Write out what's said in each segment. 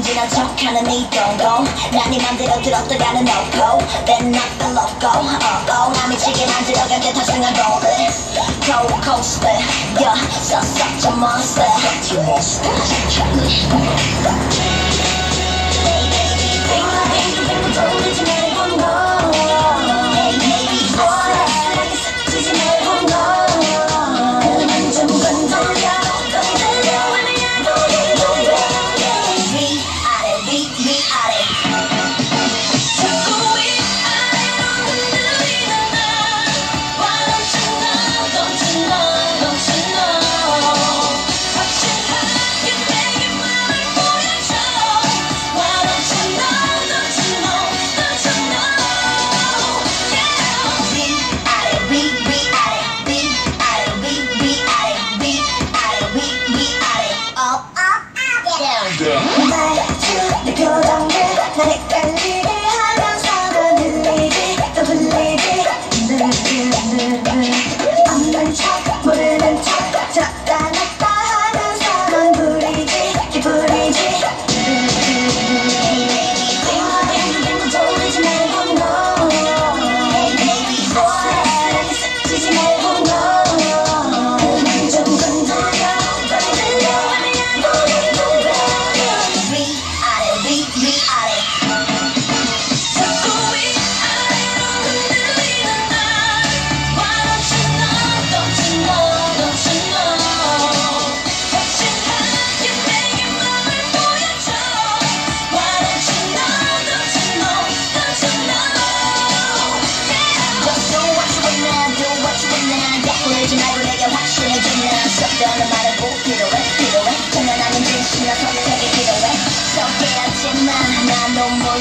지난 척하는 이 동공 난네 맘대로 들어들어가는 놓고 난 나쁜 로고 어어 나 미치게 만들어 간게 다중한 거를 Go coaster Yeah, such a monster Such a monster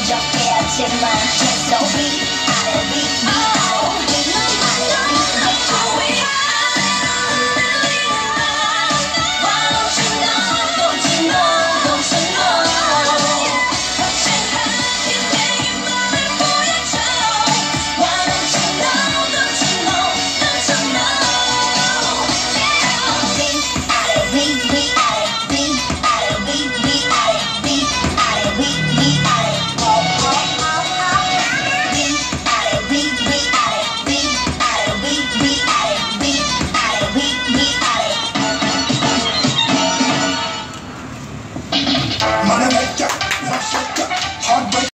적게 하지만 계속 위 아래 위